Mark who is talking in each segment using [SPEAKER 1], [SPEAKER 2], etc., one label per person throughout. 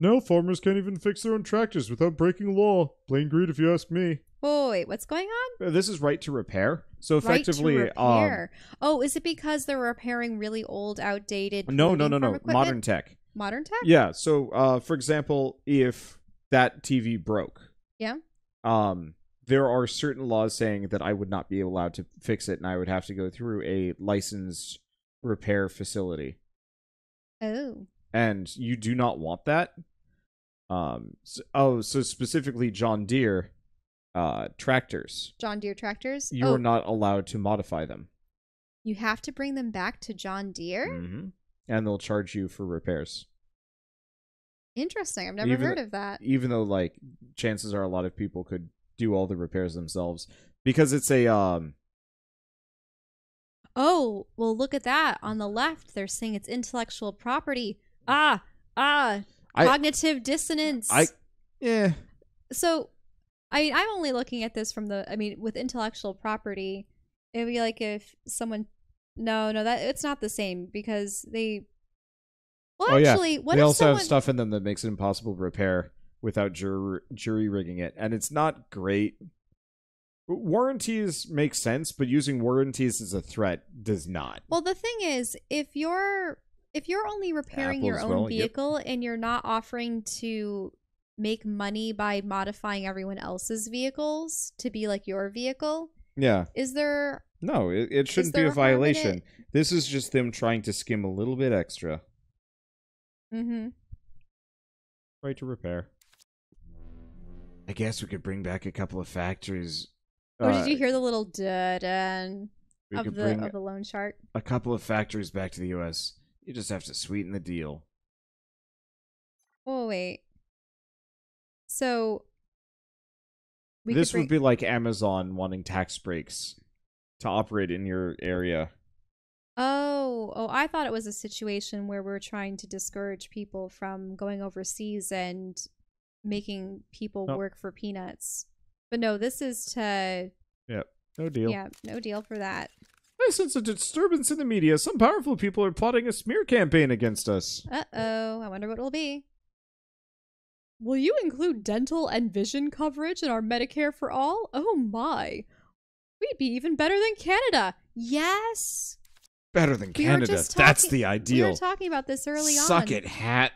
[SPEAKER 1] No, farmers can't even fix their own tractors without breaking law. Plain greed, if you ask me.
[SPEAKER 2] Oh wait, what's going on?
[SPEAKER 3] Uh, This is right to repair. So effectively,
[SPEAKER 2] Right
[SPEAKER 3] effectively,
[SPEAKER 2] to
[SPEAKER 3] um,
[SPEAKER 2] repair. oh, is it because they're repairing really old, outdated?
[SPEAKER 3] no, no,
[SPEAKER 2] polluting
[SPEAKER 3] no, no,
[SPEAKER 2] equipment?
[SPEAKER 3] modern tech.
[SPEAKER 2] Modern tech.
[SPEAKER 3] Yeah. So, uh, for example, if that TV broke,
[SPEAKER 2] Yeah.
[SPEAKER 3] um, there are certain laws saying that I would not be allowed to fix it, and I would have to go through a licensed repair facility,
[SPEAKER 2] Oh.
[SPEAKER 3] and you do not want that. Um. s oh, so specifically John Deere, uh, tractors.
[SPEAKER 2] John Deere tractors.
[SPEAKER 3] You
[SPEAKER 2] oh,
[SPEAKER 3] are not allowed to modify them,
[SPEAKER 2] you have to bring them back to John Deere.
[SPEAKER 3] mm-hmm. and they'll charge you for repairs.
[SPEAKER 2] Interesting. I've never
[SPEAKER 3] Even
[SPEAKER 2] heard
[SPEAKER 3] th-
[SPEAKER 2] of that.
[SPEAKER 3] even though like chances are a lot of people could do all the repairs themselves because it's a um
[SPEAKER 2] Oh, well, look at that. On the left, they're saying it's intellectual property. Ah, ah,
[SPEAKER 3] I-
[SPEAKER 2] cognitive dissonance.
[SPEAKER 3] I yeah
[SPEAKER 2] so, I mean, I'm only looking at this from the. I mean, with intellectual property, it'd be like if someone. No, no, that it's not the same because they. Well,
[SPEAKER 3] Oh, yeah.
[SPEAKER 2] actually, what
[SPEAKER 3] they
[SPEAKER 2] if
[SPEAKER 3] also
[SPEAKER 2] someone?
[SPEAKER 3] have stuff in them that makes it impossible to repair without jury jury rigging it and it's not great warranties make sense but using warranties as a threat does not
[SPEAKER 2] Well, the thing is, if you're if you're only repairing your own
[SPEAKER 3] as well, yep.
[SPEAKER 2] vehicle and you're not offering to make money by modifying everyone else's vehicles to be like your vehicle,
[SPEAKER 3] yeah
[SPEAKER 2] is there
[SPEAKER 3] no it, it shouldn't be a violation
[SPEAKER 2] it?
[SPEAKER 3] this is just them trying to skim a little bit extra
[SPEAKER 2] Mm-hmm.
[SPEAKER 3] right to repair i guess we could bring back a couple of factories
[SPEAKER 2] Or
[SPEAKER 3] Uh,
[SPEAKER 2] did you hear the little dun
[SPEAKER 3] we
[SPEAKER 2] of
[SPEAKER 3] could
[SPEAKER 2] the
[SPEAKER 3] bring
[SPEAKER 2] of the loan chart?
[SPEAKER 3] a couple of factories back to the us you just have to sweeten the deal
[SPEAKER 2] Oh wait. So we
[SPEAKER 3] this would be like Amazon wanting tax breaks to operate in your area.
[SPEAKER 2] Oh, oh, I thought it was a situation where we're trying to discourage people from going overseas and making people
[SPEAKER 3] Nope.
[SPEAKER 2] work for peanuts. But no, this is to Yep.
[SPEAKER 3] No deal.
[SPEAKER 2] yeah, no deal for that.
[SPEAKER 3] I sense a disturbance in the media. Some powerful people are plotting a smear campaign against us.
[SPEAKER 2] Uh-oh, I wonder what it'll be. Will you include dental and vision coverage in our Medicare for all? Oh my. We'd be even better than Canada. Yes.
[SPEAKER 3] Better than
[SPEAKER 2] We
[SPEAKER 3] Canada. That's the ideal.
[SPEAKER 2] We were talking about this early on.
[SPEAKER 3] Suck it, hat.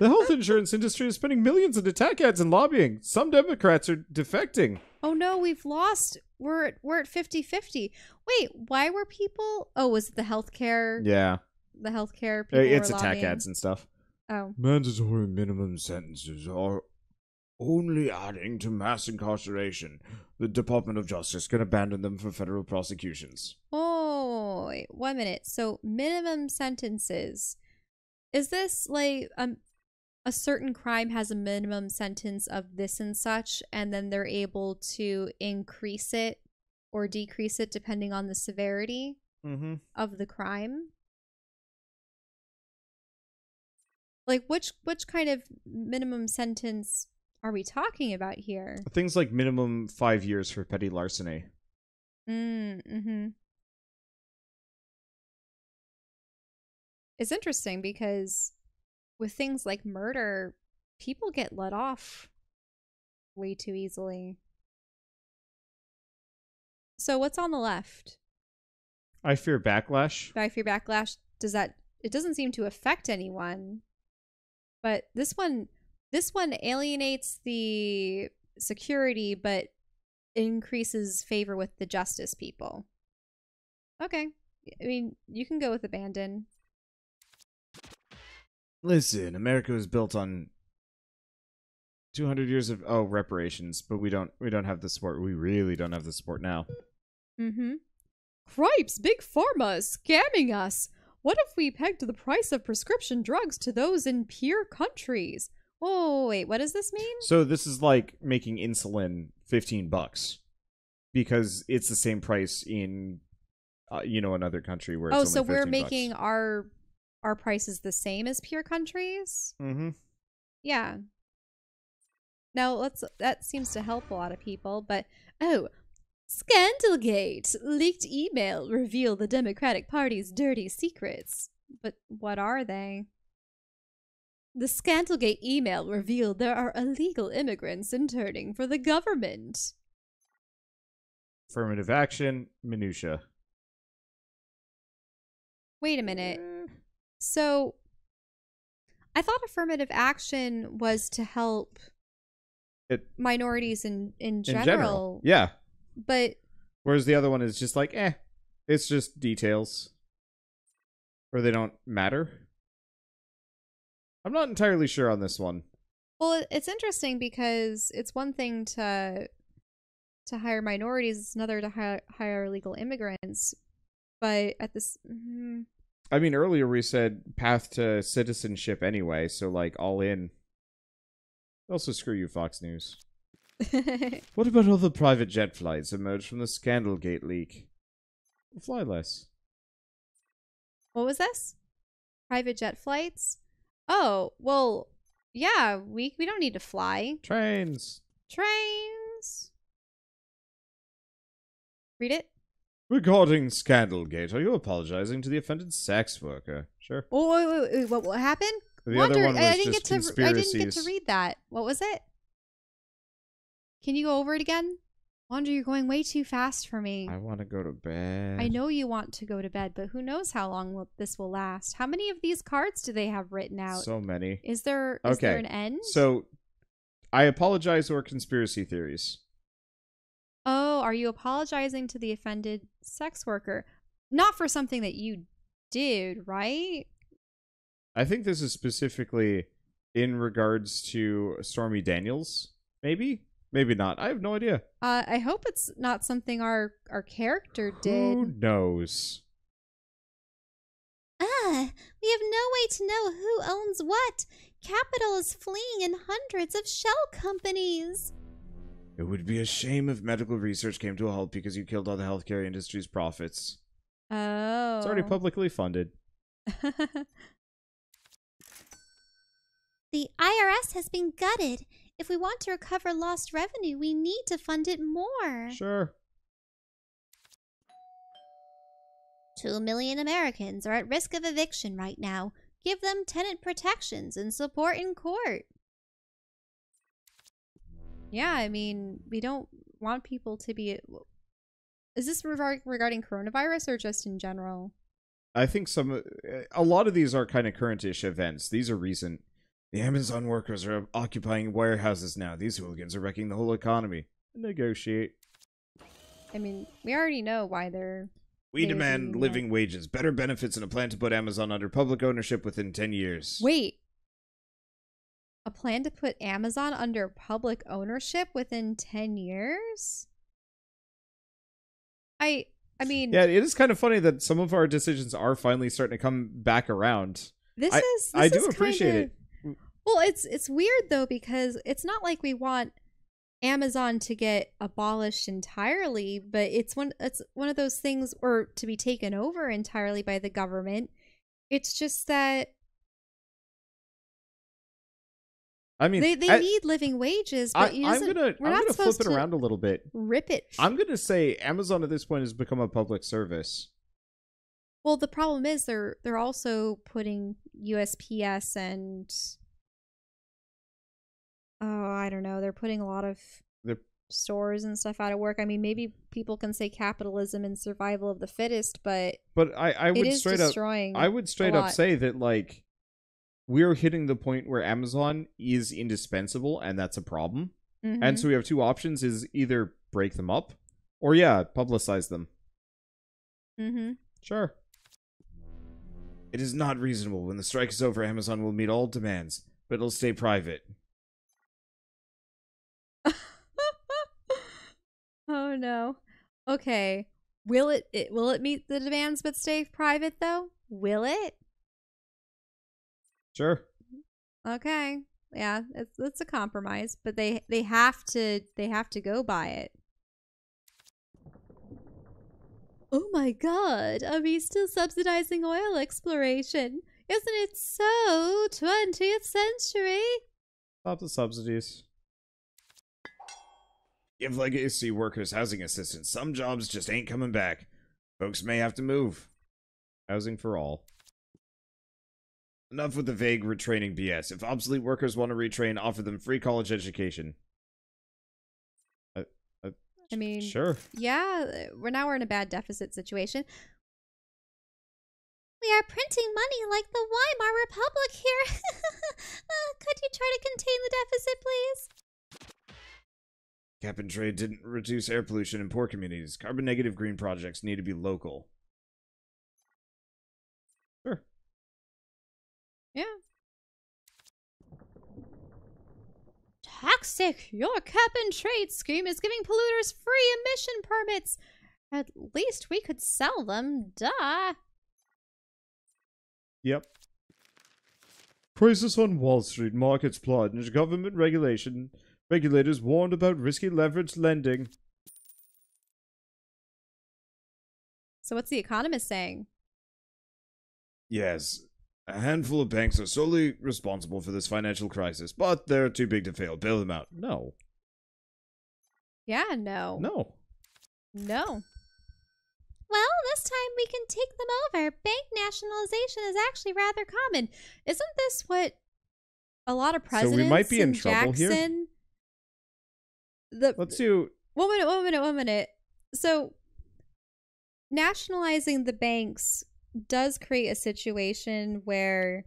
[SPEAKER 3] The health insurance industry is spending millions on attack ads and lobbying. Some Democrats are defecting.
[SPEAKER 2] Oh no, we've lost. We're at, we're at 50-50. Wait, why were people Oh, was it the healthcare
[SPEAKER 3] Yeah,
[SPEAKER 2] the healthcare
[SPEAKER 3] Uh,
[SPEAKER 2] people
[SPEAKER 3] it's
[SPEAKER 2] were
[SPEAKER 3] attack
[SPEAKER 2] lobbying?
[SPEAKER 3] ads and stuff.
[SPEAKER 2] Oh.
[SPEAKER 3] Mandatory minimum sentences are only adding to mass incarceration. The Department of Justice can abandon them for federal prosecutions.
[SPEAKER 2] Oh, wait, one minute. So minimum sentences. Is this like um a certain crime has a minimum sentence of this and such and then they're able to increase it or decrease it depending on the severity
[SPEAKER 3] Mm-hmm.
[SPEAKER 2] of the crime? Like which which kind of minimum sentence are we talking about here?
[SPEAKER 3] Things like minimum five years for petty larceny.
[SPEAKER 2] Mm, mm-hmm. It's interesting because with things like murder, people get let off way too easily. So what's on the left?
[SPEAKER 3] I fear backlash.
[SPEAKER 2] I fear backlash. Does that it doesn't seem to affect anyone. But this one this one alienates the security but increases favor with the justice people. Okay. I mean, you can go with abandon.
[SPEAKER 3] Listen, America was built on 200 years of oh reparations, but we don't we don't have the support. We really don't have the support now.
[SPEAKER 2] Mm-hmm. Cripes, big pharma is scamming us. What if we pegged the price of prescription drugs to those in peer countries? Oh, wait, what does this mean?
[SPEAKER 3] So this is like making insulin 15 bucks because it's the same price in uh, you know another country where it's
[SPEAKER 2] Oh, so we're
[SPEAKER 3] 15
[SPEAKER 2] making our our prices the same as peer countries?
[SPEAKER 3] Mm-hmm.
[SPEAKER 2] Yeah. Now let's that seems to help a lot of people, but oh, Scandalgate! Leaked email reveal the Democratic Party's dirty secrets. But what are they? The Scandalgate email revealed there are illegal immigrants interning for the government.
[SPEAKER 3] Affirmative action, minutia.
[SPEAKER 2] Wait a minute. So, I thought affirmative action was to help
[SPEAKER 3] It-
[SPEAKER 2] minorities in, in
[SPEAKER 3] in
[SPEAKER 2] general.
[SPEAKER 3] general. Yeah.
[SPEAKER 2] But
[SPEAKER 3] Whereas the other one is just like, eh, it's just details. Or they don't matter. I'm not entirely sure on this one.
[SPEAKER 2] Well, it's interesting because it's one thing to to hire minorities; it's another to hire, hire illegal immigrants. But at this, mm,
[SPEAKER 3] I mean, earlier we said path to citizenship anyway, so like all in. Also, screw you, Fox News. What about all the private jet flights emerged from the Scandalgate leak? Fly less.
[SPEAKER 2] what was this? Private jet flights? Oh, well, yeah. We we don't need to fly.
[SPEAKER 3] Trains.
[SPEAKER 2] Trains. Read it.
[SPEAKER 3] Regarding Scandalgate, are you apologizing to the offended sex worker? Sure.
[SPEAKER 2] Oh, wait, wait, wait, what, what happened?
[SPEAKER 3] The
[SPEAKER 2] Wonder-
[SPEAKER 3] other one was
[SPEAKER 2] I didn't
[SPEAKER 3] just
[SPEAKER 2] get to. I didn't get to read that. What was it? Can you go over it again? Wonder, you're going way too fast for me.
[SPEAKER 3] I want to go to bed.
[SPEAKER 2] I know you want to go to bed, but who knows how long will, this will last? How many of these cards do they have written out?
[SPEAKER 3] So many.
[SPEAKER 2] is there is there
[SPEAKER 3] Okay,
[SPEAKER 2] an end?
[SPEAKER 3] So, I apologize or conspiracy theories.
[SPEAKER 2] Oh, are you apologizing to the offended sex worker? Not for something that you did, right?
[SPEAKER 3] I think this is specifically in regards to Stormy Daniels. Maybe, maybe not. I have no idea.
[SPEAKER 2] Uh, I hope it's not something our our character did.
[SPEAKER 3] Who knows?
[SPEAKER 4] Ah, we have no way to know who owns what. Capital is fleeing in hundreds of shell companies.
[SPEAKER 3] It would be a shame if medical research came to a halt because you killed all the healthcare industry's profits.
[SPEAKER 2] Oh,
[SPEAKER 3] It's already oh. publicly funded.
[SPEAKER 4] The IRS has been gutted. If we want to recover lost revenue, we need to fund it more.
[SPEAKER 3] Sure.
[SPEAKER 4] Two million Americans are at risk of eviction right now. Give them tenant protections and support in court.
[SPEAKER 2] Yeah, I mean, we don't want people to be. Is this regard- regarding coronavirus or just in general?
[SPEAKER 3] I think some, uh, a lot of these are kind of current-ish events. These are recent. The Amazon workers are occupying warehouses now. These hooligans are wrecking the whole economy. Negotiate.
[SPEAKER 2] I mean, we already know why they're.
[SPEAKER 3] We demand living wages, better benefits, and a plan to put Amazon under public ownership within 10 years.
[SPEAKER 2] Wait. A plan to put Amazon under public ownership within 10 years? I I mean,
[SPEAKER 3] Yeah, it is kind of funny that some of our decisions are finally starting to come back around.
[SPEAKER 2] this
[SPEAKER 3] I-
[SPEAKER 2] is this
[SPEAKER 3] I do
[SPEAKER 2] is
[SPEAKER 3] appreciate
[SPEAKER 2] kind
[SPEAKER 3] it.
[SPEAKER 2] of- Well, it's it's weird though because it's not like we want Amazon to get abolished entirely, but it's one it's one of those things or to be taken over entirely by the government. It's just that
[SPEAKER 3] I mean,
[SPEAKER 2] they they
[SPEAKER 3] I,
[SPEAKER 2] need living wages,
[SPEAKER 3] I,
[SPEAKER 2] but you
[SPEAKER 3] I'm gonna
[SPEAKER 2] we're
[SPEAKER 3] I'm
[SPEAKER 2] not
[SPEAKER 3] gonna
[SPEAKER 2] supposed
[SPEAKER 3] flip it around a little bit.
[SPEAKER 2] rip it.
[SPEAKER 3] I'm gonna say Amazon at this point has become a public service.
[SPEAKER 2] Well, the problem is they're they're also putting USPS and oh, I don't know. They're putting a lot of
[SPEAKER 3] They're-
[SPEAKER 2] stores and stuff out of work. I mean, maybe people can say capitalism and survival of the fittest, but
[SPEAKER 3] But I I would straight up. I would straight up say that like we're hitting the point where Amazon is indispensable and that's a problem.
[SPEAKER 2] Mhm.
[SPEAKER 3] And so we have two options is either break them up or yeah, publicize them.
[SPEAKER 2] Mm-hmm.
[SPEAKER 3] Sure. It is not reasonable. When the strike is over, Amazon will meet all demands, but it'll stay private.
[SPEAKER 2] oh no. Okay. Will it, it will it meet the demands but stay private though? Will it?
[SPEAKER 3] Sure.
[SPEAKER 2] Okay. Yeah, it's it's a compromise, but they they have to they have to go by it. Oh my god, are we still subsidizing oil exploration? Isn't it so 20th century?
[SPEAKER 3] Stop the subsidies. Give legacy workers housing assistance. Some jobs just ain't coming back. Folks may have to move. Housing for all. Enough with the vague retraining BS. If obsolete workers want to retrain, offer them free college education.
[SPEAKER 2] I mean,
[SPEAKER 3] Sure.
[SPEAKER 2] yeah, we're now we're in a bad deficit situation.
[SPEAKER 4] We are printing money like the Weimar Republic here. uh, could you try to contain the deficit, please?
[SPEAKER 3] Cap and trade didn't reduce air pollution in poor communities. Carbon negative green projects need to be local. Sure.
[SPEAKER 2] Yeah.
[SPEAKER 4] Toxic.
[SPEAKER 2] Your cap and trade scheme is giving polluters free emission permits. At least we could sell them, duh.
[SPEAKER 1] Yep. Crisis on Wall Street, markets plunge, government regulation, regulators warned about risky leveraged lending.
[SPEAKER 2] So what's the economist saying?
[SPEAKER 3] Yes. A handful of banks are solely responsible for this financial crisis, but they're too big to fail. Bail them out. No.
[SPEAKER 2] Yeah, no.
[SPEAKER 3] No.
[SPEAKER 2] No.
[SPEAKER 4] Well, this time we can take them over. Bank nationalization is actually rather common.
[SPEAKER 2] Isn't this what a lot of presidents So
[SPEAKER 3] we might be in trouble here?
[SPEAKER 2] Jackson, The
[SPEAKER 3] Let's do.
[SPEAKER 2] one minute, one minute, one minute. So nationalizing the banks does create a situation where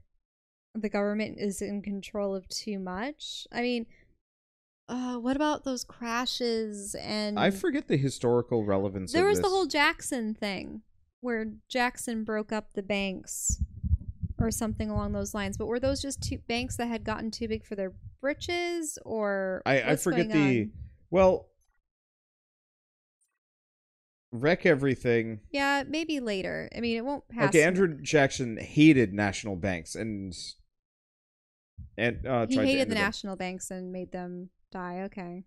[SPEAKER 2] the government is in control of too much. I mean, uh, what about those crashes and
[SPEAKER 3] I forget the historical relevance
[SPEAKER 2] there
[SPEAKER 3] of
[SPEAKER 2] was the whole Jackson thing where Jackson broke up the banks or something along those lines. But were those just two banks that had gotten too big for their britches or
[SPEAKER 3] I, I forget the.
[SPEAKER 2] on?
[SPEAKER 3] Well. Wreck everything.
[SPEAKER 2] Yeah, maybe later. I mean, it won't pass.
[SPEAKER 3] Okay, Andrew Jackson hated national banks and. And uh,
[SPEAKER 2] he hated the
[SPEAKER 3] them.
[SPEAKER 2] national banks and made them die. Okay.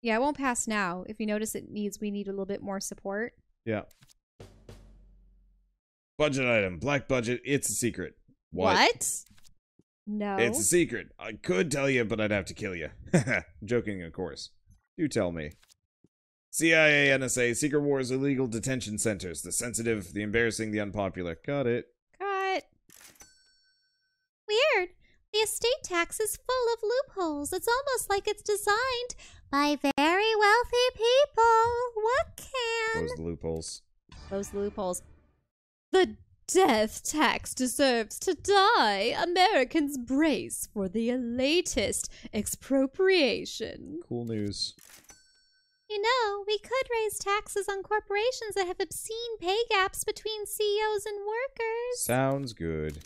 [SPEAKER 2] Yeah, it won't pass now. If you notice, it needs we need a little bit more support.
[SPEAKER 3] Yeah. Budget item, black budget. It's a secret. What?
[SPEAKER 2] No.
[SPEAKER 3] It's a secret. I could tell you, but I'd have to kill you. Joking, of course. Do tell me. CIA, NSA, secret wars, illegal detention centers, the sensitive, the embarrassing, the unpopular. Got it.
[SPEAKER 2] Cut.
[SPEAKER 4] Weird. The estate tax is full of loopholes. It's almost like it's designed by very wealthy people. What can?
[SPEAKER 3] Those loopholes.
[SPEAKER 2] Those loopholes. The death tax deserves to die. Americans brace for the latest expropriation.
[SPEAKER 3] Cool news.
[SPEAKER 4] You know, we could raise taxes on corporations that have obscene pay gaps between CEOs and workers.
[SPEAKER 3] Sounds good.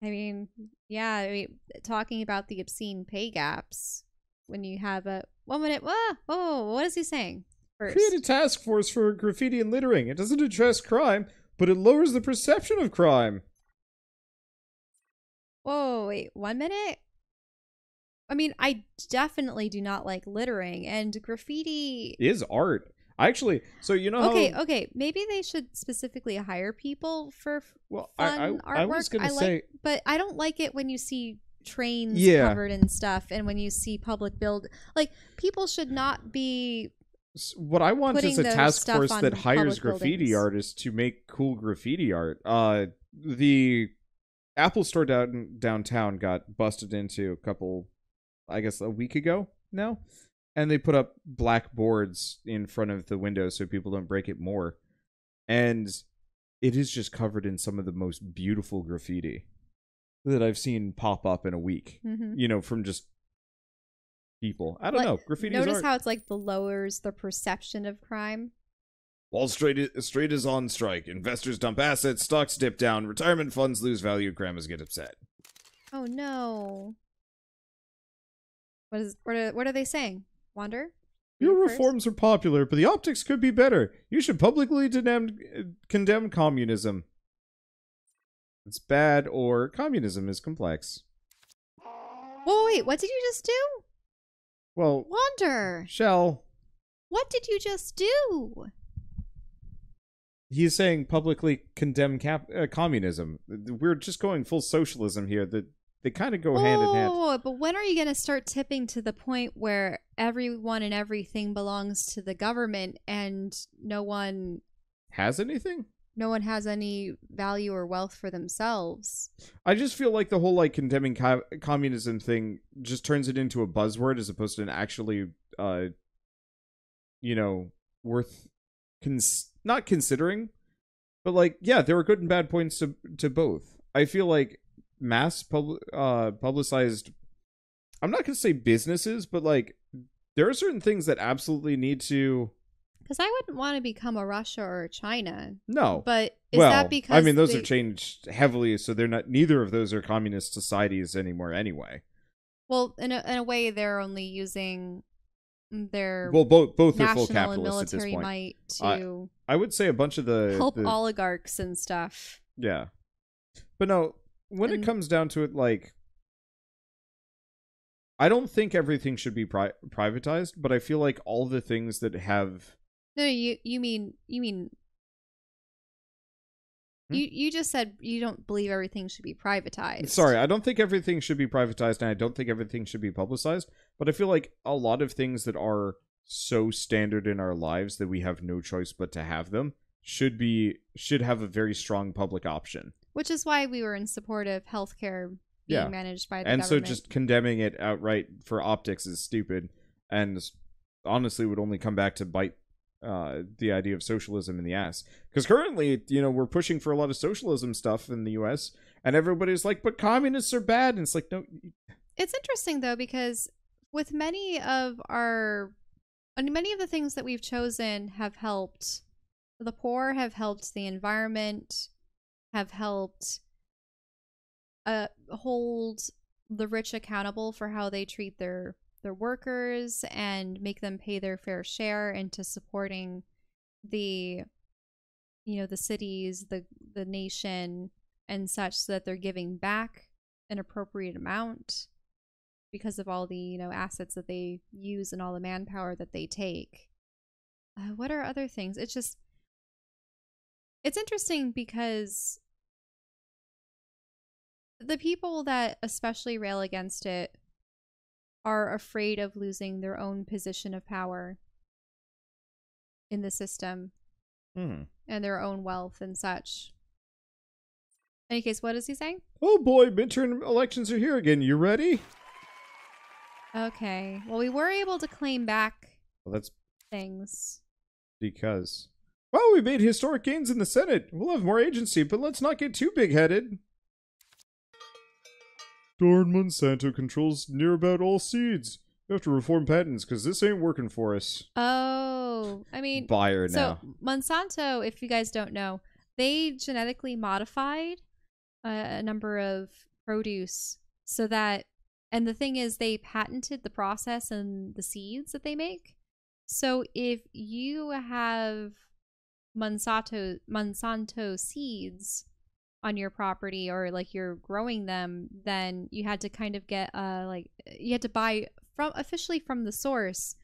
[SPEAKER 2] I mean, yeah, I mean, talking about the obscene pay gaps when you have a one minute. Whoa, whoa, what is he saying? First,
[SPEAKER 1] Create a task force for graffiti and littering. It doesn't address crime, but it lowers the perception of crime.
[SPEAKER 2] whoa, wait, one minute. I mean, I definitely do not like littering and graffiti.
[SPEAKER 3] is art. I actually, so you know
[SPEAKER 2] Okay,
[SPEAKER 3] how,
[SPEAKER 2] okay, maybe they should specifically hire people for
[SPEAKER 3] well,
[SPEAKER 2] fun
[SPEAKER 3] I, I,
[SPEAKER 2] artwork.
[SPEAKER 3] I was gonna
[SPEAKER 2] like,
[SPEAKER 3] say,
[SPEAKER 2] but I don't like it when you see trains
[SPEAKER 3] Yeah.
[SPEAKER 2] covered in stuff and when you see public build like people should not be
[SPEAKER 3] What I want is a task force that hires graffiti
[SPEAKER 2] buildings.
[SPEAKER 3] artists to make cool graffiti art. Uh, the Apple Store down downtown got busted into a couple, I guess, a week ago now, and they put up black boards in front of the windows so people don't break it more, and it is just covered in some of the most beautiful graffiti that I've seen pop up in a week.
[SPEAKER 2] Mhm.
[SPEAKER 3] You know, from just people. I don't
[SPEAKER 2] Like,
[SPEAKER 3] know. Graffiti
[SPEAKER 2] Notice
[SPEAKER 3] art.
[SPEAKER 2] how it's like the lowers the perception of crime.
[SPEAKER 3] Wall Street is, Street is on strike. Investors dump assets, stocks dip down, retirement funds lose value, grandmas get upset.
[SPEAKER 2] Oh no. What is what are, what are they saying? Wander?
[SPEAKER 1] Your
[SPEAKER 2] You first?
[SPEAKER 1] reforms are popular, but the optics could be better. You should publicly condemn, condemn communism.
[SPEAKER 3] It's bad or communism is complex.
[SPEAKER 2] Whoa, wait, what did you just do?
[SPEAKER 3] Well,
[SPEAKER 2] Wander.
[SPEAKER 3] Shell,
[SPEAKER 2] What did you just do?
[SPEAKER 3] he's saying publicly condemn cap- uh, communism. We're just going full socialism here. That they kind of go hand in hand.
[SPEAKER 2] Oh, but when are you going to start tipping to the point where everyone and everything belongs to the government and no one
[SPEAKER 3] Has anything?
[SPEAKER 2] no one has any value or wealth for themselves.
[SPEAKER 3] I just feel like the whole like condemning co- communism thing just turns it into a buzzword as opposed to an actually, uh, you know, worth cons- not considering, but like yeah, there are good and bad points to to both. I feel like mass pub- uh publicized. I'm not gonna say businesses, but like there are certain things that absolutely need to.
[SPEAKER 2] Because I wouldn't want to become a Russia or a China.
[SPEAKER 3] No,
[SPEAKER 2] But is
[SPEAKER 3] well,
[SPEAKER 2] that because
[SPEAKER 3] I mean those
[SPEAKER 2] they-
[SPEAKER 3] have changed heavily, so they're not. Neither of those are communist societies anymore, anyway.
[SPEAKER 2] Well, in a in a way, they're only using their
[SPEAKER 3] Well, both both are full
[SPEAKER 2] and
[SPEAKER 3] capitalists at this
[SPEAKER 2] military
[SPEAKER 3] point.
[SPEAKER 2] might
[SPEAKER 3] I-
[SPEAKER 2] to
[SPEAKER 3] I would say a bunch of the
[SPEAKER 2] help
[SPEAKER 3] the-
[SPEAKER 2] oligarchs and stuff.
[SPEAKER 3] Yeah, but no, when it comes down to it, like, I don't think everything should be pri- privatized, but I feel like all the things that have
[SPEAKER 2] No, you you mean you mean
[SPEAKER 3] Hmm?
[SPEAKER 2] you you just said you don't believe everything should be privatized.
[SPEAKER 3] Sorry, I don't think everything should be privatized, and I don't think everything should be publicized. But I feel like a lot of things that are so standard in our lives that we have no choice but to have them should be should have a very strong public option.
[SPEAKER 2] Which is why we were in support of healthcare being
[SPEAKER 3] Yeah.
[SPEAKER 2] managed by the
[SPEAKER 3] and so just condemning it outright for optics is stupid, and honestly would only come back to bite uh, the idea of socialism in the ass. Because currently, you know, we're pushing for a lot of socialism stuff in the U.S. and everybody's like, "But communists are bad," and it's like, no,
[SPEAKER 2] It's interesting though because with many of our and many of the things that we've chosen have helped the poor, have helped the environment, have helped uh hold the rich accountable for how they treat their their workers and make them pay their fair share into supporting the you know the cities the the nation and such so that they're giving back an appropriate amount because of all the you know assets that they use and all the manpower that they take. Uh, what are other things? It's just it's interesting because the people that especially rail against it are afraid of losing their own position of power in the system
[SPEAKER 3] hmm.
[SPEAKER 2] and their own wealth and such. In any case, what is he saying?
[SPEAKER 3] oh boy, midterm elections are here again. You ready?
[SPEAKER 2] Okay. Well, we were able to claim back
[SPEAKER 3] Well, that's
[SPEAKER 2] things.
[SPEAKER 3] because. Well, we made historic gains in the Senate. We'll have more agency, but let's not get too big-headed. Darn Monsanto controls near about all seeds. We have to reform patents because this ain't working for us.
[SPEAKER 2] Oh, I mean,
[SPEAKER 3] Bayer
[SPEAKER 2] so
[SPEAKER 3] now.
[SPEAKER 2] Monsanto, if you guys don't know, they genetically modified uh, a number of produce so that, and the thing is, they patented the process and the seeds that they make. So if you have Monsanto Monsanto seeds on your property or like you're growing them, then you had to kind of get uh like you had to buy from officially from the source.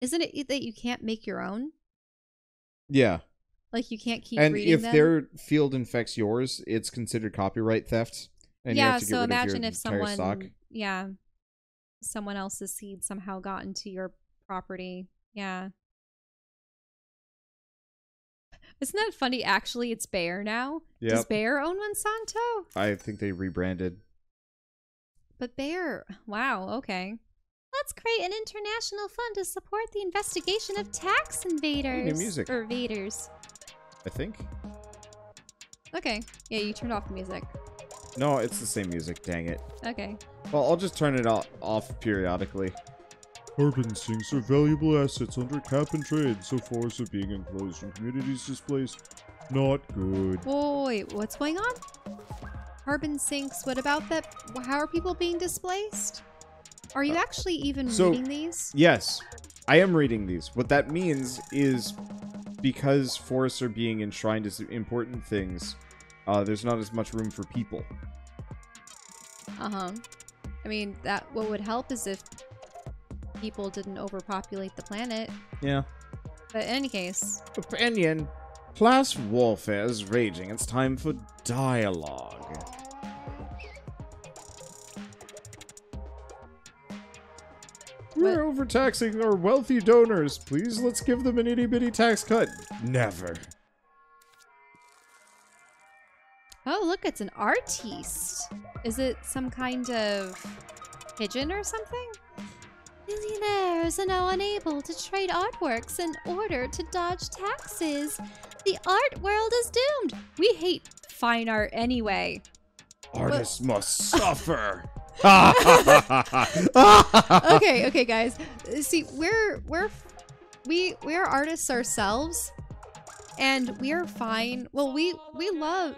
[SPEAKER 2] Isn't it that you can't make your own?
[SPEAKER 3] Yeah.
[SPEAKER 2] Like you can't keep
[SPEAKER 3] and if
[SPEAKER 2] them.
[SPEAKER 3] their field infects yours, it's considered copyright theft. And you
[SPEAKER 2] yeah,
[SPEAKER 3] have to get
[SPEAKER 2] so imagine if someone,
[SPEAKER 3] stock.
[SPEAKER 2] yeah, someone else's seed somehow got into your property. Yeah. Isn't that funny? Actually, it's Bayer now. Does
[SPEAKER 3] Yep.
[SPEAKER 2] Bayer own Monsanto?
[SPEAKER 3] I think they rebranded.
[SPEAKER 2] But Bayer, wow, okay.
[SPEAKER 4] Let's create an international fund to support the investigation of tax invaders.
[SPEAKER 3] New music.
[SPEAKER 4] Or invaders.
[SPEAKER 3] I think.
[SPEAKER 2] Okay. Yeah, you turned off the music.
[SPEAKER 3] No, it's the same music. Dang it.
[SPEAKER 2] Okay.
[SPEAKER 3] Well, I'll just turn it off periodically.
[SPEAKER 1] Carbon sinks are valuable assets under cap and trade, so forests are being enclosed and communities displaced. Not good.
[SPEAKER 2] Whoa, wait, what's going on? Carbon sinks. What about that? How are people being displaced? Are you actually even
[SPEAKER 3] so-
[SPEAKER 2] reading these?
[SPEAKER 3] Yes, I am reading these. What that means is because forests are being enshrined as important things, uh, there's not as much room for people.
[SPEAKER 2] Uh huh. I mean, that what would help is if people didn't overpopulate the planet.
[SPEAKER 3] Yeah.
[SPEAKER 2] But in any case,
[SPEAKER 3] Opinion. Class warfare is raging. It's time for dialogue. We're overtaxing our wealthy donors. Please let's give them an itty bitty tax cut. Never.
[SPEAKER 2] Oh, look, it's an artiste. Is it some kind of pigeon or something?
[SPEAKER 4] Millionaires are now unable to trade artworks in order to dodge taxes. The art world is doomed.
[SPEAKER 2] We hate fine art anyway.
[SPEAKER 3] Artists must suffer.
[SPEAKER 2] okay, okay, guys. See, we're we're we we're artists ourselves, and we're fine. Well, we we love.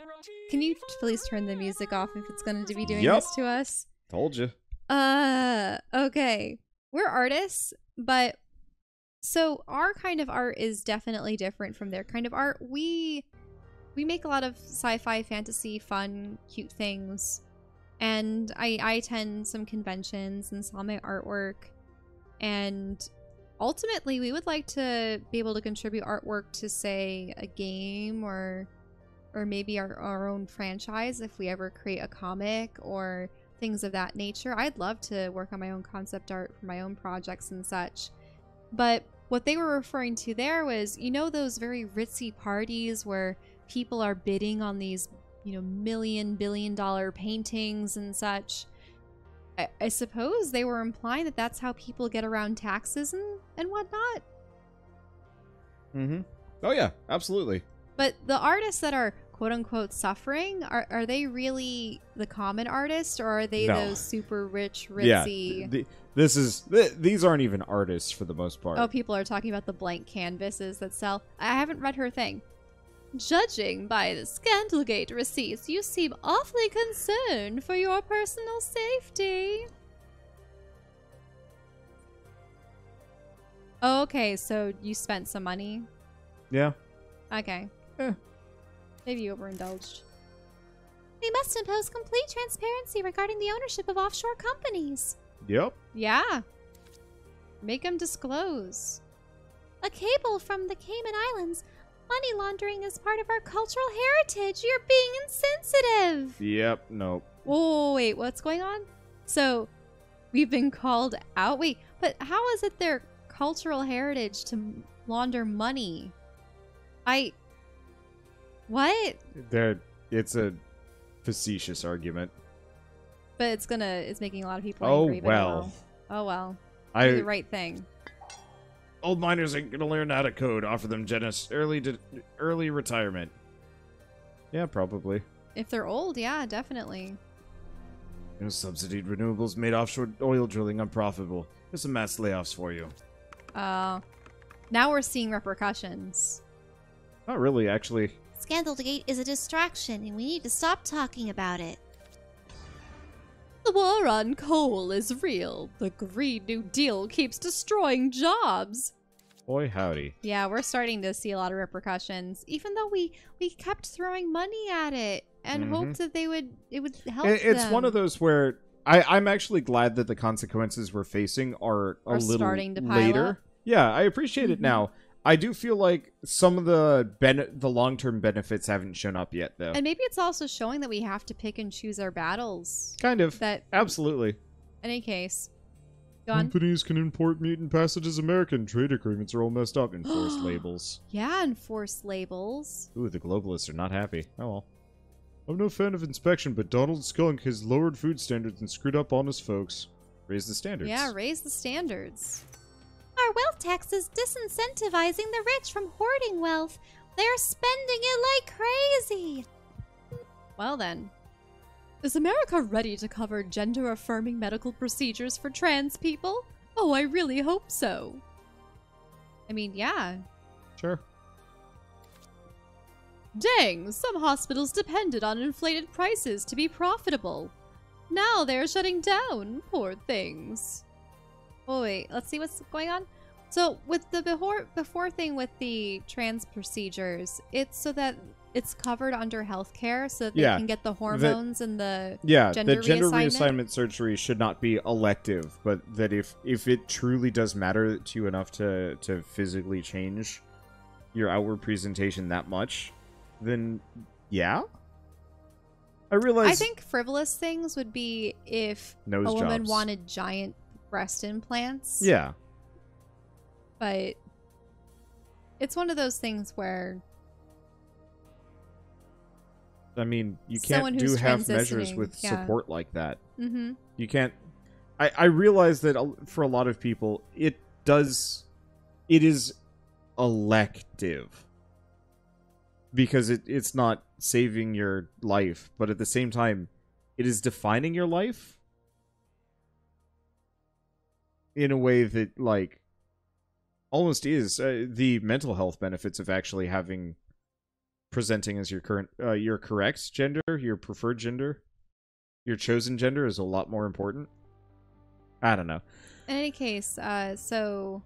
[SPEAKER 2] Can you please turn the music off if it's going to be doing
[SPEAKER 3] Yep.
[SPEAKER 2] this to us?
[SPEAKER 3] Told you.
[SPEAKER 2] Uh, okay. We're artists, but so our kind of art is definitely different from their kind of art. We we make a lot of sci-fi, fantasy, fun, cute things. And I I attend some conventions and saw my artwork and ultimately we would like to be able to contribute artwork to say a game or or maybe our, our own franchise if we ever create a comic or things of that nature. I'd love to work on my own concept art for my own projects and such. But what they were referring to there was, you know, those very ritzy parties where people are bidding on these, you know, million, billion dollar paintings and such. I, I suppose they were implying that that's how people get around taxes and, and whatnot.
[SPEAKER 3] Mm-hmm. Oh yeah, absolutely.
[SPEAKER 2] But the artists that are quote unquote suffering, are, are they really the common artist or are they
[SPEAKER 3] No.
[SPEAKER 2] those super rich,
[SPEAKER 3] Yeah.
[SPEAKER 2] ritzy?
[SPEAKER 3] th- this is th- these aren't even artists for the most part.
[SPEAKER 2] Oh, people are talking about the blank canvases that sell. I haven't read her thing. Judging by the Scandalgate receipts, you seem awfully concerned for your personal safety. Okay, so you spent some money.
[SPEAKER 3] Yeah.
[SPEAKER 2] Okay.
[SPEAKER 3] Eh.
[SPEAKER 2] Maybe you overindulged.
[SPEAKER 4] We must impose complete transparency regarding the ownership of offshore companies.
[SPEAKER 3] Yep.
[SPEAKER 2] Yeah. Make them disclose.
[SPEAKER 4] A cable from the Cayman Islands. Money laundering is part of our cultural heritage. You're being insensitive.
[SPEAKER 3] Yep. Nope.
[SPEAKER 2] Oh, wait, what's going on? So, we've been called out. Wait, but how is it their cultural heritage to launder money? I. What?
[SPEAKER 3] There. It's a facetious argument.
[SPEAKER 2] But it's gonna. It's making a lot of people
[SPEAKER 3] Oh
[SPEAKER 2] angry. but
[SPEAKER 3] well.
[SPEAKER 2] Oh well. Do
[SPEAKER 3] I
[SPEAKER 2] the right thing.
[SPEAKER 3] old miners ain't gonna learn how to code. Offer them generous early to early retirement. Yeah, probably.
[SPEAKER 2] If they're old, yeah, definitely.
[SPEAKER 3] You know, subsidied renewables made offshore oil drilling unprofitable. There's some mass layoffs for you.
[SPEAKER 2] Uh, now we're seeing repercussions.
[SPEAKER 3] Not really, actually.
[SPEAKER 4] Scandalgate is a distraction, and we need to stop talking about it.
[SPEAKER 2] The war on coal is real. The Green New Deal keeps destroying jobs.
[SPEAKER 3] Boy, howdy.
[SPEAKER 2] Yeah, we're starting to see a lot of repercussions. Even though we we kept throwing money at it and
[SPEAKER 3] Mhm.
[SPEAKER 2] hoped that they would it would help.
[SPEAKER 3] It- it's one of those where I, I'm actually glad that the consequences we're facing are a
[SPEAKER 2] Are
[SPEAKER 3] little
[SPEAKER 2] starting to pile
[SPEAKER 3] later.
[SPEAKER 2] up.
[SPEAKER 3] Yeah, I appreciate it
[SPEAKER 2] Mhm.
[SPEAKER 3] now. I do feel like some of the ben- the long term benefits haven't shown up yet, though.
[SPEAKER 2] And maybe it's also showing that we have to pick and choose our battles.
[SPEAKER 3] kind of.
[SPEAKER 2] That
[SPEAKER 3] Absolutely.
[SPEAKER 2] any case. Go on.
[SPEAKER 1] Companies can import meat and pass it as American. Trade agreements are all messed up. Enforced labels.
[SPEAKER 2] Yeah, enforce labels.
[SPEAKER 3] Ooh, the globalists are not happy. Oh well.
[SPEAKER 1] I'm no fan of inspection, but Donald Skunk has lowered food standards and screwed up honest folks.
[SPEAKER 3] Raise the standards.
[SPEAKER 2] Yeah, raise the standards.
[SPEAKER 4] Our wealth tax is disincentivizing the rich from hoarding wealth. They're spending it like crazy.
[SPEAKER 2] Well then. Is America ready to cover gender affirming medical procedures for trans people? Oh, I really hope so. I mean, yeah.
[SPEAKER 3] Sure.
[SPEAKER 2] Dang, some hospitals depended on inflated prices to be profitable. Now they're shutting down, poor things. Oh, wait, let's see what's going on. So, with the before, before thing with the trans procedures, it's so that it's covered under healthcare so that they
[SPEAKER 3] Yeah,
[SPEAKER 2] can get the hormones and the.
[SPEAKER 3] Yeah,
[SPEAKER 2] Gender
[SPEAKER 3] the gender
[SPEAKER 2] reassignment?
[SPEAKER 3] reassignment surgery should not be elective, but that if if it truly does matter to you enough to to physically change your outward presentation that much, then yeah. I realize
[SPEAKER 2] I think frivolous things would be if a woman
[SPEAKER 3] jobs.
[SPEAKER 2] wanted giant breast implants.
[SPEAKER 3] Yeah.
[SPEAKER 2] but it's one of those things where
[SPEAKER 3] I mean, you can't do half measures with
[SPEAKER 2] yeah.
[SPEAKER 3] support like that.
[SPEAKER 2] Mm-hmm.
[SPEAKER 3] You can't. I I realize that for a lot of people, it does. It is elective because it it's not saving your life, but at the same time, it is defining your life in a way that like almost is uh, the mental health benefits of actually having presenting as your current uh, your correct gender, your preferred gender, your chosen gender is a lot more important. I don't know.
[SPEAKER 2] In any case, uh, so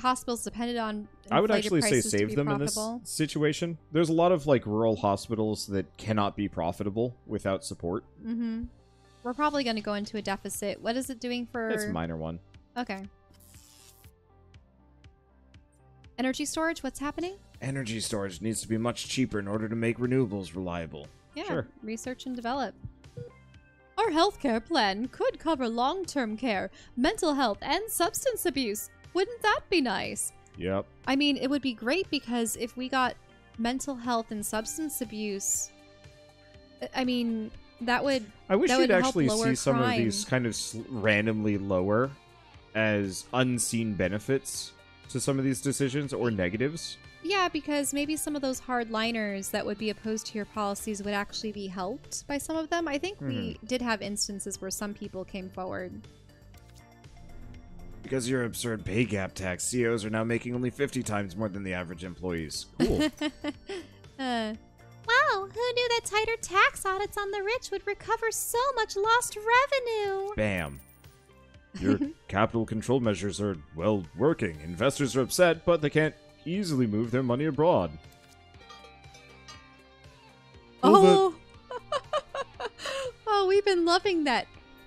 [SPEAKER 2] hospitals depended on.
[SPEAKER 3] I would actually say save them in this situation. There's a lot of like rural hospitals that cannot be profitable without support.
[SPEAKER 2] Mm-hmm. We're probably going to go into a deficit. What is it doing for?
[SPEAKER 3] It's a minor one.
[SPEAKER 2] Okay. Energy storage. What's happening?
[SPEAKER 3] Energy storage needs to be much cheaper in order to make renewables reliable.
[SPEAKER 2] Yeah.
[SPEAKER 3] Sure.
[SPEAKER 2] Research and develop. Our healthcare plan could cover long-term care, mental health, and substance abuse. Wouldn't that be nice?
[SPEAKER 3] Yep.
[SPEAKER 2] I mean, it would be great because if we got mental health and substance abuse, I- I mean, that would
[SPEAKER 3] I wish
[SPEAKER 2] That
[SPEAKER 3] you'd actually see some of these kind of sl- randomly lower as unseen benefits to some of these decisions or negatives.
[SPEAKER 2] Yeah, because maybe some of those hardliners that would be opposed to your policies would actually be helped by some of them. I think we did have instances where some people came forward.
[SPEAKER 3] Because of your absurd pay gap tax, CEOs are now making only 50 times more than the average employees. Cool.
[SPEAKER 2] Uh,
[SPEAKER 4] Wow, who knew that tighter tax audits on the rich would recover so much lost revenue?
[SPEAKER 3] Bam. Your capital control measures are, well, working. Investors are upset, but they can't easily move their money abroad.
[SPEAKER 2] Oh, oh, we've been loving that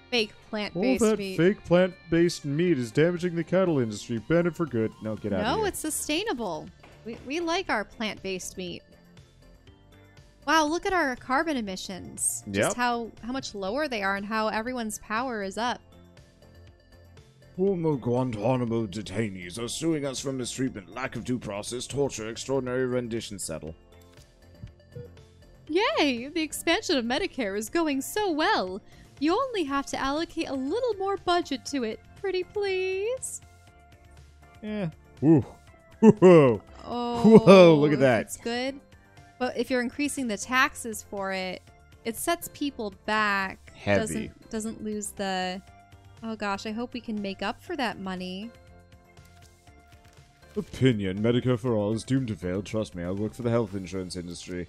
[SPEAKER 2] fake plant-based All
[SPEAKER 1] that
[SPEAKER 2] meat.
[SPEAKER 1] fake plant-based meat is damaging the cattle industry. Ban it for good. No, get out of
[SPEAKER 2] no, it's sustainable. We, we like our plant based meat. Wow, look at our carbon emissions. Just
[SPEAKER 3] Yep.
[SPEAKER 2] how, how much lower they are and how everyone's power is up.
[SPEAKER 3] Former Guantanamo detainees are suing us for mistreatment, lack of due process, torture, extraordinary rendition settle.
[SPEAKER 2] Yay! The expansion of Medicare is going so well. You only have to allocate a little more budget to it. Pretty please?
[SPEAKER 3] Yeah.
[SPEAKER 1] Ooh. Whoa.
[SPEAKER 2] Oh,
[SPEAKER 3] Whoa, look at that.
[SPEAKER 2] It's good. But if you're increasing the taxes for it, it sets people back.
[SPEAKER 3] Heavy.
[SPEAKER 2] Doesn't doesn't lose the Oh gosh, I hope we can make up for that money.
[SPEAKER 1] Opinion. Medicare for all is doomed to fail. Trust me, I'll work for the health insurance industry.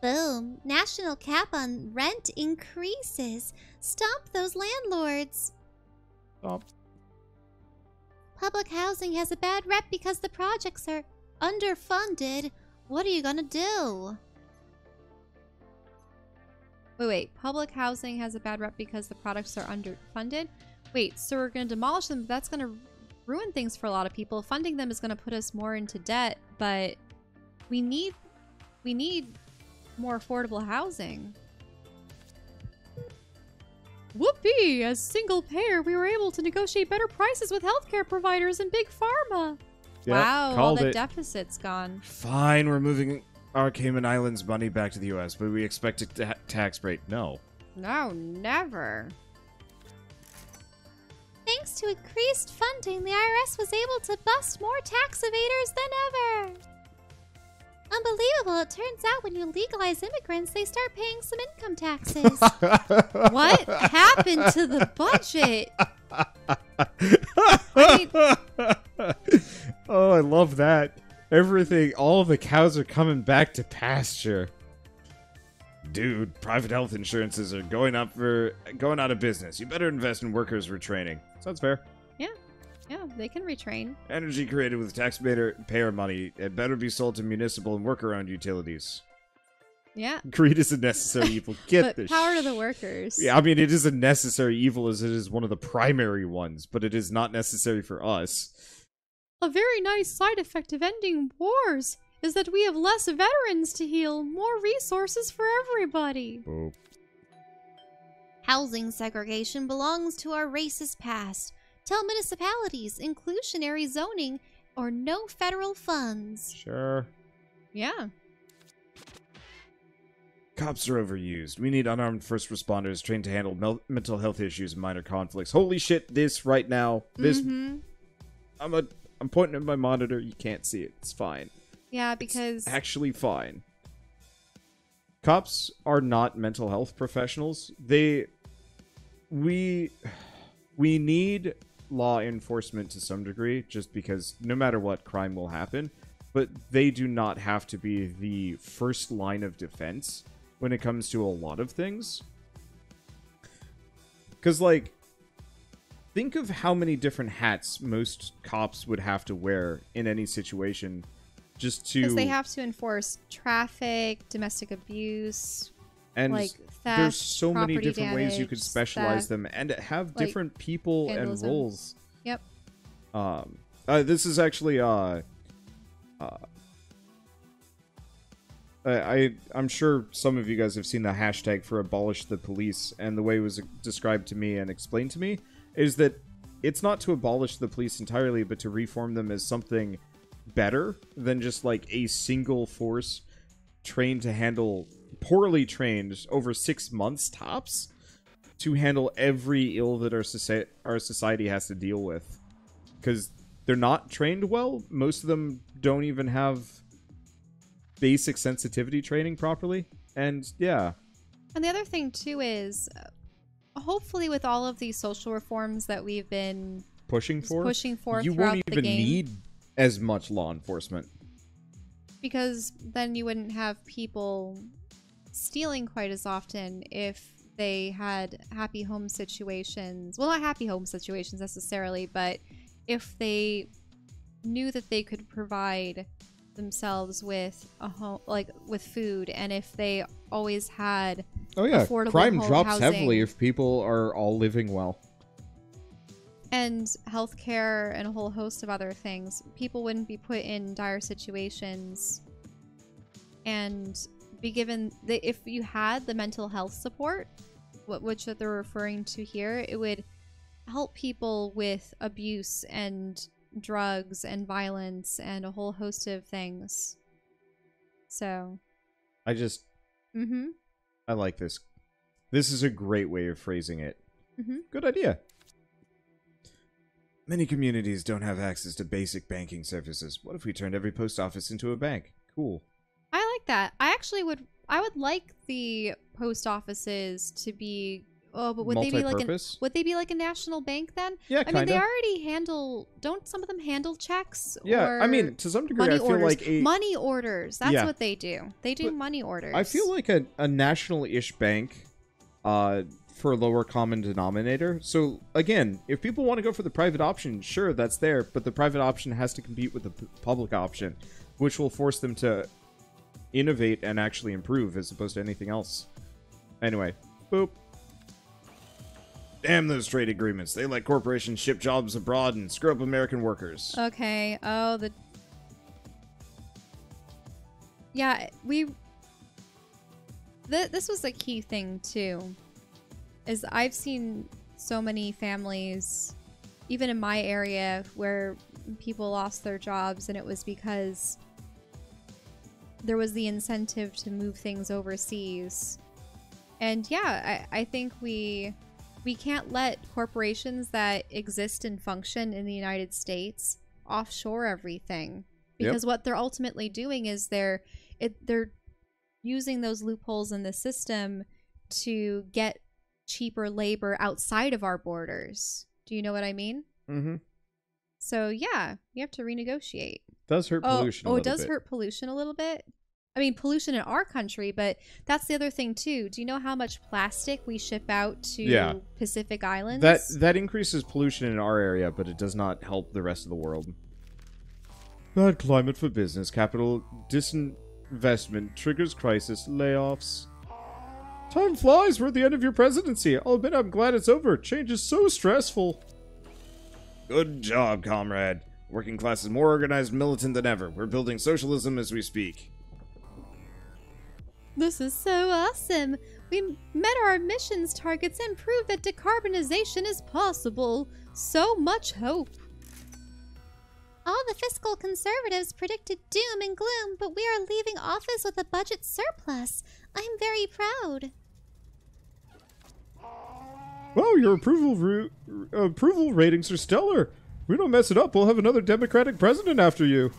[SPEAKER 4] Boom. National cap on rent increases. Stomp those landlords.
[SPEAKER 3] Stop.
[SPEAKER 4] Public housing has a bad rep because the projects are underfunded. What are you gonna do?
[SPEAKER 2] Wait, wait. Public housing has a bad rep because the products are underfunded. Wait, so we're to demolish them. but That's to ruin things for a lot of people. Funding them is to put us more into debt, but we need we need more affordable housing. Whoopee! As single payer, we were able to negotiate better prices with healthcare providers and big pharma.
[SPEAKER 3] Yep,
[SPEAKER 2] wow, all the
[SPEAKER 3] it.
[SPEAKER 2] deficit's gone.
[SPEAKER 3] Fine, we're moving our Cayman Islands money back to the U.S., but we expect a ta- tax break. No.
[SPEAKER 2] No, never.
[SPEAKER 4] Thanks to increased funding, the IRS was able to bust more tax evaders than ever. Unbelievable. It turns out when you legalize immigrants, they start paying some income taxes.
[SPEAKER 2] What happened to the budget? I
[SPEAKER 3] oh, I love that. Everything, all the cows are coming back to pasture. Dude, private health insurances are going up for going out of business. You better invest in workers retraining. Sounds fair.
[SPEAKER 2] Yeah, Yeah, they can retrain.
[SPEAKER 3] Energy created with taxpayer payer money it better be sold to municipal and worker-owned utilities.
[SPEAKER 2] Yeah.
[SPEAKER 3] Greed is a necessary evil. Get
[SPEAKER 2] but
[SPEAKER 3] this.
[SPEAKER 2] power to the workers.
[SPEAKER 3] Yeah, I mean it is a necessary evil as it is one of the primary ones, but it is not necessary for us.
[SPEAKER 2] A very nice side effect of ending wars is that we have less veterans to heal, more resources for everybody.
[SPEAKER 3] Oh.
[SPEAKER 4] Housing segregation belongs to our racist past. Tell municipalities inclusionary zoning or no federal funds.
[SPEAKER 3] Sure.
[SPEAKER 2] Yeah.
[SPEAKER 3] Cops are overused. We need unarmed first responders trained to handle mel- mental health issues and minor conflicts. Holy shit, this right now. This
[SPEAKER 2] Mhm.
[SPEAKER 3] I'm a I'm pointing at my monitor. You can't see it. It's fine.
[SPEAKER 2] Yeah, because
[SPEAKER 3] It's actually fine. Cops are not mental health professionals. They we we need law enforcement to some degree just because no matter what crime will happen, but they do not have to be the first line of defense when it comes to a lot of things. Cuz like think of how many different hats most cops would have to wear in any situation just to
[SPEAKER 2] because they have to enforce traffic, domestic abuse,
[SPEAKER 3] and
[SPEAKER 2] like theft.
[SPEAKER 3] there's so many different ways you could specialize
[SPEAKER 2] theft.
[SPEAKER 3] them and have
[SPEAKER 2] like,
[SPEAKER 3] different people and roles
[SPEAKER 2] Yep.
[SPEAKER 3] um uh, this is actually uh uh I, I I'm sure some of you guys have seen the hashtag for abolish the police and the way it was described to me and explained to me is that it's not to abolish the police entirely but to reform them as something better than just like a single force trained to handle poorly trained over six months tops to handle every ill that our society our society has to deal with. Because they're not trained well. Most of them don't even have basic sensitivity training properly. And yeah.
[SPEAKER 2] And the other thing too is, uh, hopefully, with all of these social reforms that we've been
[SPEAKER 3] pushing for
[SPEAKER 2] pushing for
[SPEAKER 3] you won't
[SPEAKER 2] the
[SPEAKER 3] even
[SPEAKER 2] game,
[SPEAKER 3] need as much law enforcement
[SPEAKER 2] because then you wouldn't have people stealing quite as often if they had happy home situations. Well, not happy home situations necessarily, but if they knew that they could provide themselves with a home like with food and if they always had
[SPEAKER 3] oh yeah crime drops heavily if people are all living well
[SPEAKER 2] and healthcare and a whole host of other things, people wouldn't be put in dire situations and be given the if you had the mental health support, what which that they're referring to here, it would help people with abuse and drugs and violence and a whole host of things. So,
[SPEAKER 3] i just
[SPEAKER 2] mhm.
[SPEAKER 3] I like this. This is a great way of phrasing it.
[SPEAKER 2] Mhm.
[SPEAKER 3] good idea. Many communities don't have access to basic banking services. What if we turned every post office into a bank? Cool.
[SPEAKER 2] I like that. I actually would I would like the post offices to be oh, but would they be like an would they be like a national bank then?
[SPEAKER 3] yeah
[SPEAKER 2] I
[SPEAKER 3] kind
[SPEAKER 2] mean, they already handle. Don't some of them handle checks?
[SPEAKER 3] yeah i mean to some degree i feel
[SPEAKER 2] orders.
[SPEAKER 3] like a
[SPEAKER 2] money orders. That's
[SPEAKER 3] Yeah.
[SPEAKER 2] what they do. They do
[SPEAKER 3] But
[SPEAKER 2] money orders.
[SPEAKER 3] I feel like a, a national-ish bank uh, for a lower common denominator. So again, if people want to go for the private option, sure, that's there, but the private option has to compete with the p- public option, which will force them to innovate and actually improve as opposed to anything else. Anyway, boop. Damn those trade agreements. They let corporations ship jobs abroad and screw up American workers.
[SPEAKER 2] Okay. Oh, the. Yeah, we. Th- this was a key thing too, is I've seen so many families, even in my area, where people lost their jobs, and it was because there was the incentive to move things overseas. And yeah, I, I think we we can't let corporations that exist and function in the United States offshore everything
[SPEAKER 3] Yep.
[SPEAKER 2] because what they're ultimately doing is they're it they're using those loopholes in the system to get cheaper labor outside of our borders. Do you know what I mean?
[SPEAKER 3] Mm-hmm.
[SPEAKER 2] So yeah, you have to renegotiate.
[SPEAKER 3] Does hurt
[SPEAKER 2] Oh,
[SPEAKER 3] pollution. a
[SPEAKER 2] oh, it does
[SPEAKER 3] bit.
[SPEAKER 2] hurt pollution a little bit. I mean, pollution in our country, but that's the other thing too. Do you know how much plastic we ship out to
[SPEAKER 3] Yeah.
[SPEAKER 2] Pacific Islands?
[SPEAKER 3] That that increases pollution in our area, but it does not help the rest of the world. Bad climate for business capital disinvestment triggers crisis layoffs. Time flies. We're at the end of your presidency. Oh, I'll admit I'm glad it's over. Change is so stressful. Good job, comrade. Working class is more organized militant than ever. We're building socialism as we speak.
[SPEAKER 2] This is so awesome. We met our emissions targets and proved that decarbonization is possible. So much hope.
[SPEAKER 4] All the fiscal conservatives predicted doom and gloom, but we are leaving office with a budget surplus. I'm very proud.
[SPEAKER 3] Well, your approval approval ratings are stellar. If we don't mess it up, we'll have another Democratic president after you.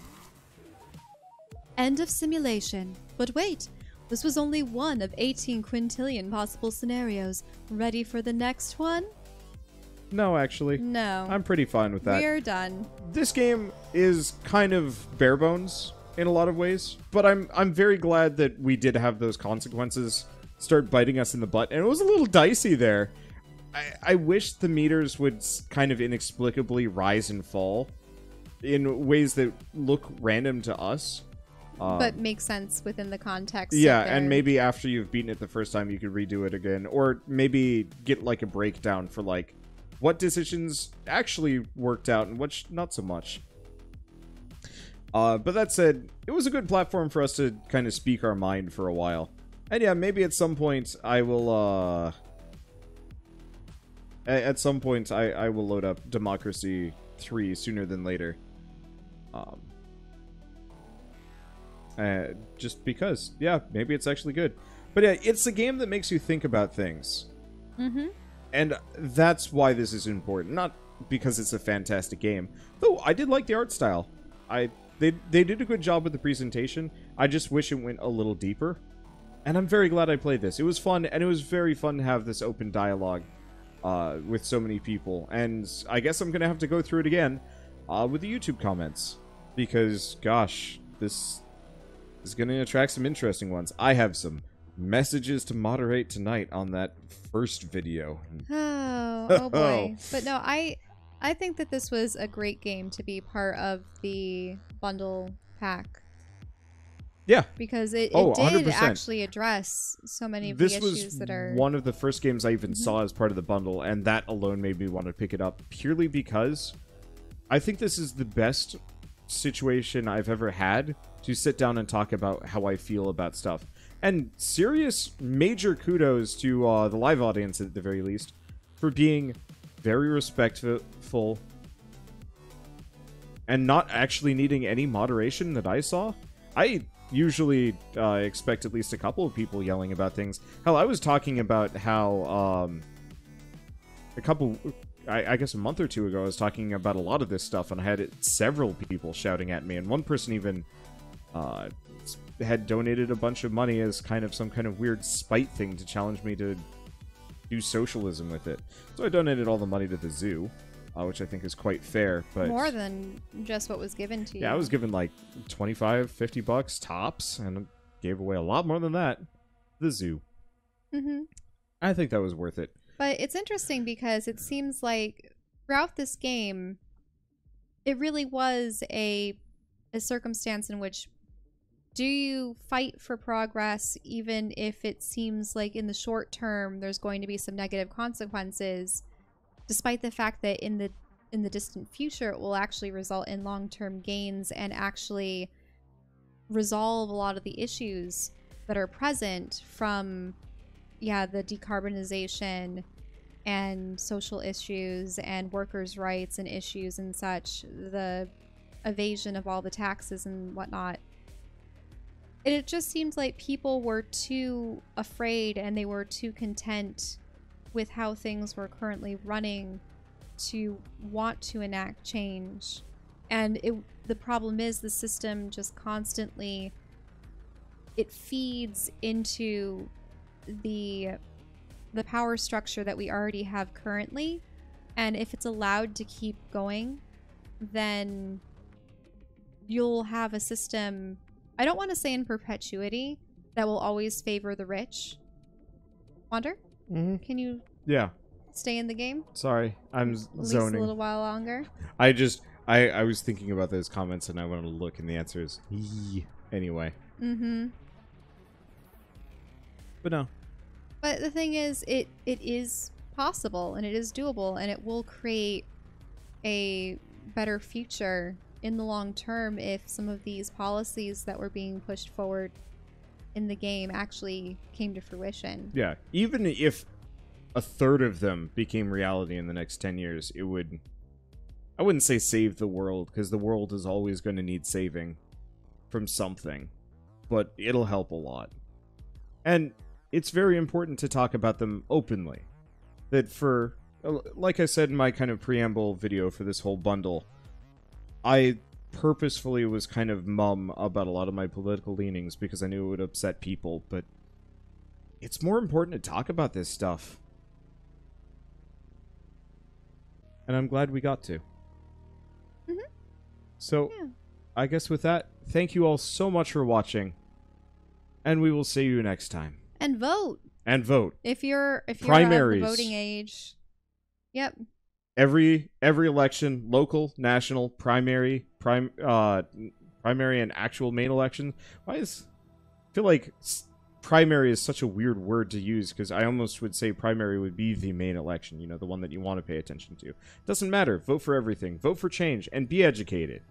[SPEAKER 2] End of simulation. But wait, this was only one of 18 quintillion possible scenarios. Ready for the next one?
[SPEAKER 3] No, actually.
[SPEAKER 2] No.
[SPEAKER 3] I'm pretty fine with that.
[SPEAKER 2] We're done.
[SPEAKER 3] This game is kind of bare bones in a lot of ways, but I'm I'm very glad that we did have those consequences start biting us in the butt, and it was a little dicey there. I, I wish the meters would kind of inexplicably rise and fall in ways that look random to us. Um,
[SPEAKER 2] but makes sense within the context.
[SPEAKER 3] yeah, and maybe after you've beaten it the first time, you could redo it again, or maybe get like a breakdown for like what decisions actually worked out and which not so much. Uh, but that said, it was a good platform for us to kind of speak our mind for a while. And yeah, maybe at some point I will. uh At some point, I I will load up Democracy Three sooner than later. Um, uh, just because, yeah, maybe it's actually good. But yeah, it's a game that makes you think about things,
[SPEAKER 2] Mhm.
[SPEAKER 3] and that's why this is important. Not because it's a fantastic game, though. I did like the art style. I they they did a good job with the presentation. I just wish it went a little deeper, and I'm very glad I played this. It was fun, and it was very fun to have this open dialogue uh, with so many people. And I guess I'm gonna have to go through it again uh, with the YouTube comments because, gosh, this is going to attract some interesting ones. I have some messages to moderate tonight on that first video.
[SPEAKER 2] Oh, oh boy. but no, I I think that this was a great game to be part of the bundle pack
[SPEAKER 3] Yeah,
[SPEAKER 2] because it, it
[SPEAKER 3] Oh,
[SPEAKER 2] did
[SPEAKER 3] 100%.
[SPEAKER 2] actually address so many of
[SPEAKER 3] this
[SPEAKER 2] the
[SPEAKER 3] was
[SPEAKER 2] issues that are
[SPEAKER 3] one of the first games I even mm-hmm. saw as part of the bundle, and that alone made me want to pick it up purely because I think this is the best situation I've ever had to sit down and talk about how I feel about stuff. And serious major kudos to uh, the live audience at the very least for being very respectful and not actually needing any moderation that I saw. I usually uh, expect at least a couple of people yelling about things. Hell, I was talking about how um, a couple, I, I guess a month or two ago, I was talking about a lot of this stuff, and I had several people shouting at me, and one person even uh, had donated a bunch of money as kind of some kind of weird spite thing to challenge me to do socialism with it. So I donated all the money to the zoo, uh, which I think is quite fair. But
[SPEAKER 2] more than just what was given to you.
[SPEAKER 3] yeah, I was given like 25, 50 bucks tops, and gave away a lot more than that. The zoo.
[SPEAKER 2] hmm
[SPEAKER 3] I think that was worth it.
[SPEAKER 2] But it's interesting because it seems like throughout this game, it really was a a circumstance in which do you fight for progress even if it seems like in the short term there's going to be some negative consequences despite the fact that in the in the distant future it will actually result in long-term gains and actually resolve a lot of the issues that are present from yeah the decarbonization and social issues and workers rights and issues and such the evasion of all the taxes and whatnot. And it just seemed like people were too afraid and they were too content with how things were currently running to want to enact change. And it the problem is the system just constantly it feeds into the the power structure that we already have currently. And if it's allowed to keep going then you'll have a system i don't want to say in perpetuity that will always favor the rich. Wander
[SPEAKER 3] Mm-hmm.
[SPEAKER 2] can you
[SPEAKER 3] Yeah.
[SPEAKER 2] stay in the game?
[SPEAKER 3] Sorry, I'm
[SPEAKER 2] at least a little while longer.
[SPEAKER 3] I just I I was thinking about those comments and I wanted to look, and the answer is yee. Anyway,
[SPEAKER 2] mm-hmm
[SPEAKER 3] but no.
[SPEAKER 2] But the thing is, it it is possible and it is doable, and it will create a better future in the long term if some of these policies that were being pushed forward in the game actually came to fruition.
[SPEAKER 3] Yeah, even if a third of them became reality in the next 10 years, it would I wouldn't say save the world because the world is always going to need saving from something, but it'll help a lot. And it's very important to talk about them openly. That for, like I said in my kind of preamble video for this whole bundle, I purposefully was kind of mum about a lot of my political leanings because I knew it would upset people, but it's more important to talk about this stuff. And I'm glad we got to.
[SPEAKER 2] Mhm.
[SPEAKER 3] So,
[SPEAKER 2] Yeah.
[SPEAKER 3] I guess with that, thank you all so much for watching, and we will see you next time.
[SPEAKER 2] And vote
[SPEAKER 3] And vote
[SPEAKER 2] if you're if you're
[SPEAKER 3] Primaries.
[SPEAKER 2] of the voting age. Yep.
[SPEAKER 3] every every election, local, national, primary, prime, uh, primary, and actual main election. Why is I feel like primary is such a weird word to use because I almost would say primary would be the main election. You know, the one that you want to pay attention to. Doesn't matter. Vote for everything. Vote for change and be educated.